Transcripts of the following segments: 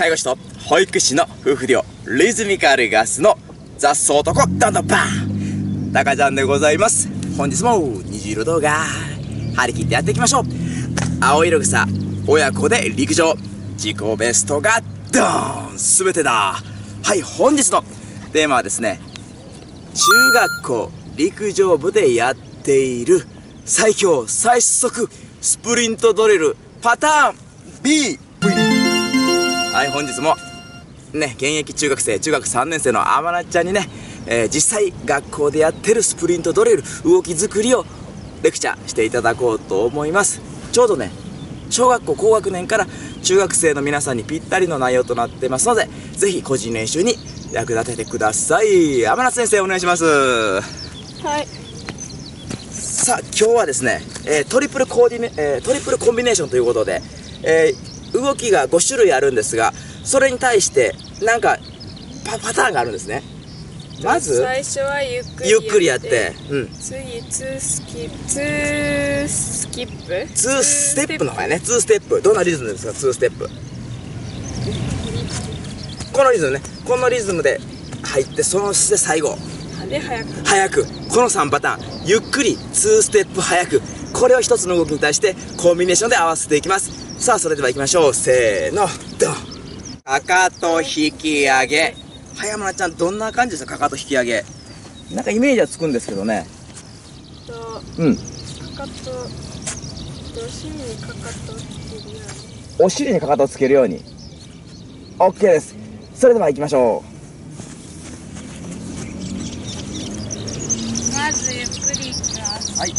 介護士と保育士の夫婦デュオリズミカルガスの雑草男どんどんバン。タカちゃんでございます。本日も虹色動画張り切ってやっていきましょう。青色草親子で陸上。自己ベストがドーン。全てだ。はい本日のテーマはですね中学校陸上部でやっている最強最速スプリントドリルパターン B はい本日もね現役中学生中学3年生のあまなちゃんにね、えー、実際学校でやってるスプリントドリル動き作りをレクチャーしていただこうと思います。ちょうどね小学校高学年から中学生の皆さんにぴったりの内容となってますのでぜひ個人練習に役立ててください。天夏先生お願いします。はい。さあ今日はですね、えー、トリプルコーディネ、えー、トリプルコンビネーションということで、えー、動きが5種類あるんですがそれに対してなんかパパターンがあるんですね。まず最初はゆっくりゆっくりやって、うん、次ツースキップツースキップ？2ステップの方やね。2ステップ。どんなリズムですか？2ステップ。このリズムね。このリズムで入ってそのして最後。で早く。早く。この3パターン。ゆっくり2ステップ早く。これを一つの動きに対してコンビネーションで合わせていきますさあそれでは行きましょう。せーの。ドン。かかと引き上げ。早村ちゃんどんな感じですか？かかと引き上げ。なんかイメージはつくんですけどね。とうんかかとと芯にかかとをつけるよお尻にかかとをつけるように。OK です。それでは行きましょう。にまずゆっくりいきます。うはい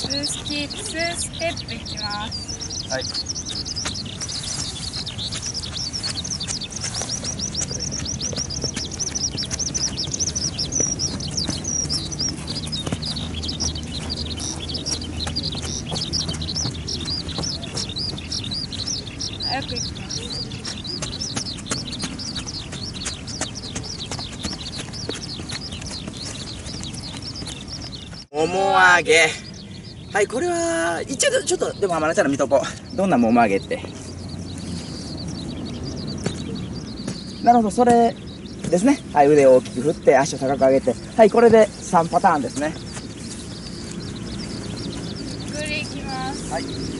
ツースキツーステップいきますはい早くいきますもも上げ。はいこれは一応ちょっとでも天野ちゃんの見とこう。どんなもも上げって。なるほどそれですね。はい腕を大きく振って足を高く上げて。はいこれで3パターンですね。ゆっくりいきます。はい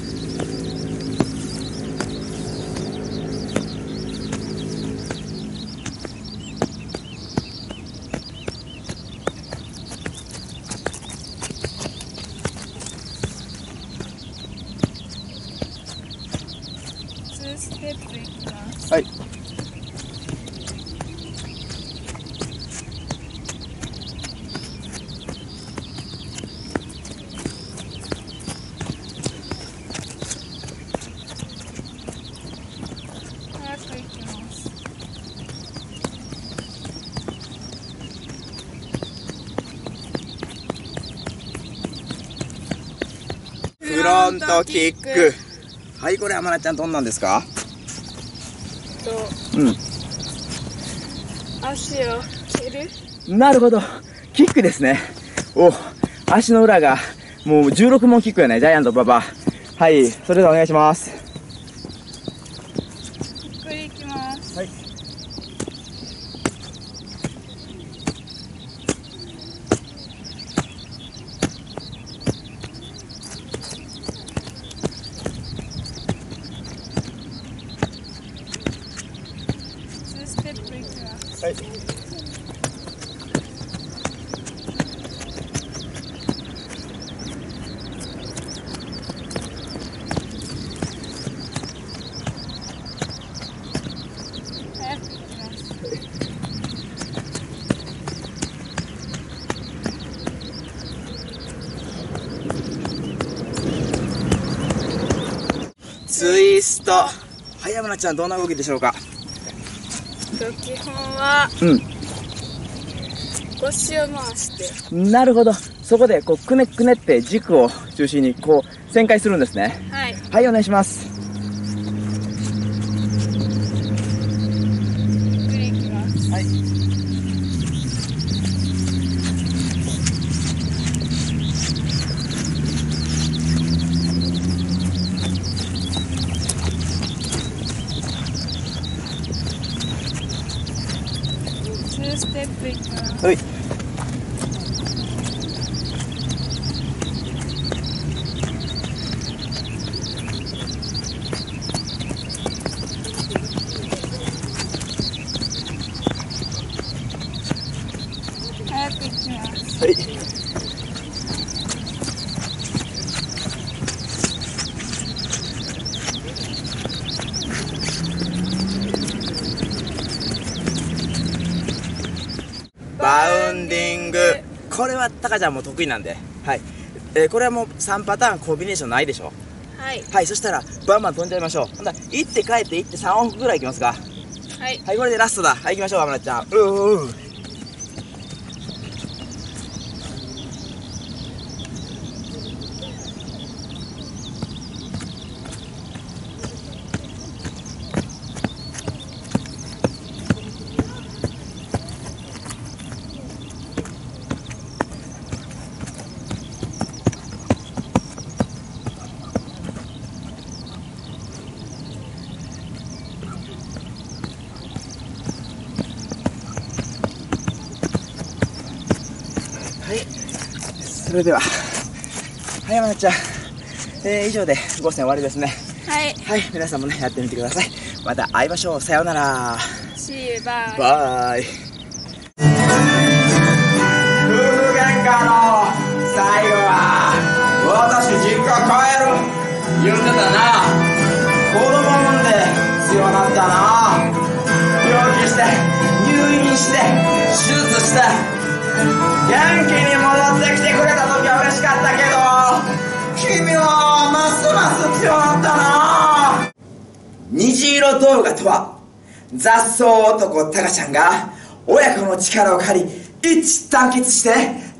ツーステップいきますはい早くいきますフロントキック。はいこれ天野ちゃんどんなんですか？とうん。足を蹴る？なるほど。キックですね。お足の裏がもう16問キックやね。ジャイアントパパはいそれではお願いしますゆっくりいきますはいツーステップいきますはい早くいきますツイストはい山名ちゃんどんな動きでしょうか？と基本はうん腰を回してなるほど。そこで、こう、くねくねって軸を中心に、こう、旋回するんですね。はいはい、お願いします。ゆっくりいきますはい。2ステップいきますはい。早くいきますはい。バウンディング。これはタカちゃんも得意なんで。はい。えーこれはもう3パターンコンビネーションないでしょ？はいはい、そしたら、バンバン飛んじゃいましょう。ほんだら行って帰って行って3往復ぐらい行きますか。はいはい、これでラストだ。はい、行きましょう、浜田ちゃん。うーうー。それでは、はい、山田ちゃん。えー、以上で5戦終わりですね。はいはい、皆さんもね、やってみてください。また会いましょう。さようなら。See you bye バイ。夫婦喧嘩の最後は、私実家帰る。言ってたな。子供産んで強なったな。病気して、入院して、手術して、元気に戻ってきてくれた時は嬉しかったけど、君はますます強なったな。虹色動画とは、雑草男タカちゃんが親子の力を借り一致団結して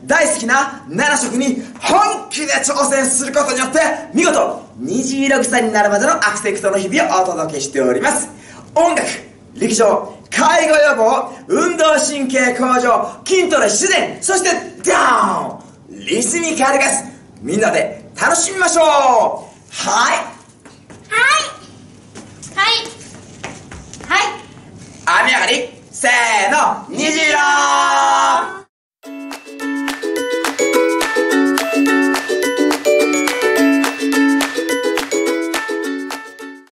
大好きな7色に本気で挑戦することによって見事虹色草になるまでのアクセクトの日々をお届けしております音楽陸上介護予防運動神経向上筋トレ自然そしてダウンリズミカルガス。みんなで楽しみましょう。はい。はい。はい。雨上がり。せーの。虹色